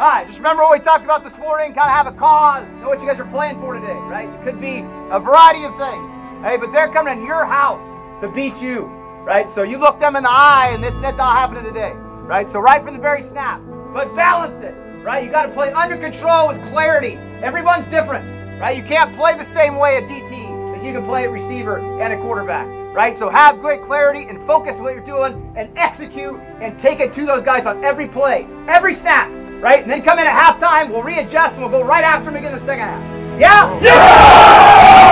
All right, just remember what we talked about this morning. Kind of have a cause. Know what you guys are playing for today, right? It could be a variety of things. Hey, but they're coming in your house to beat you, right? So you look them in the eye, and that's, that's all happening today, right? So right from the very snap, but balance it, right? You got to play under control with clarity. Everyone's different, right? You can't play the same way at DT as you can play at receiver and a quarterback, right? So have great clarity and focus on what you're doing and execute and take it to those guys on every play, every snap, right? And then come in at halftime, we'll readjust and we'll go right after him again in the second half. Yeah? Yeah!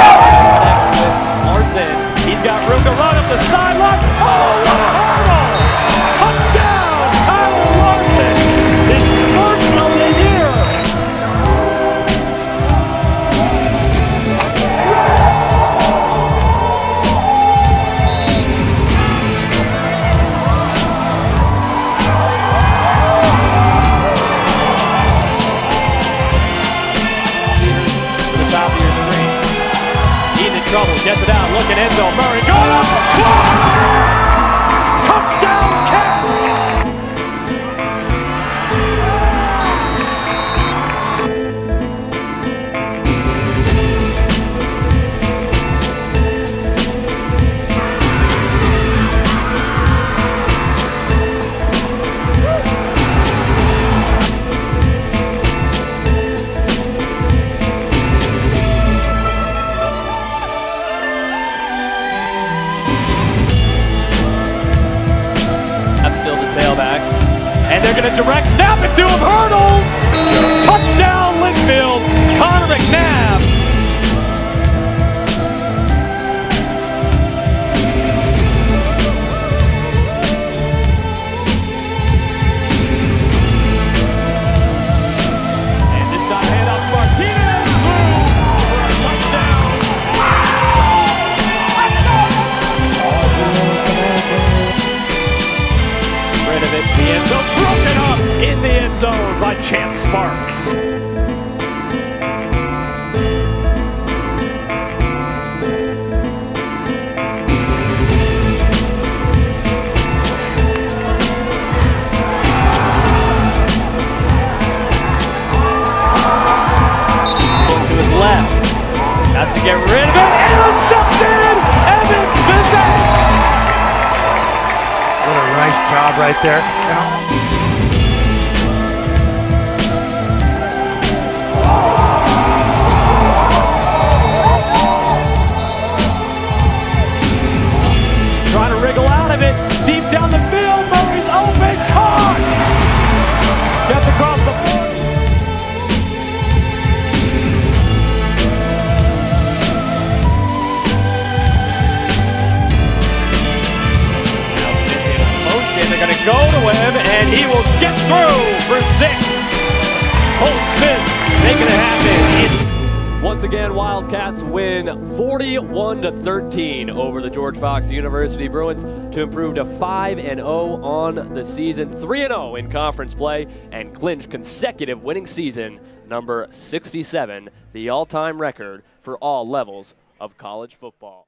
Trouble, gets it out, looking end zone. Murray. Going And they're going to direct snap it to him. Hurdles! Touchdown, Linfield! Connor McNabb! Zone by Chance Sparks. Look to his left. Has to get rid of it. Intercepted! Evan Bizek! What a nice job right there. Down the field. Murray's open. Caught. Gets across the board. Now Smith. They're going to go to him, and he will get through for six. Holt Smith again, Wildcats win 41 to 13 over the George Fox University Bruins to improve to 5 and 0 on the season, 3 and 0 in conference play, and clinch consecutive winning season number 67, the all-time record for all levels of college football.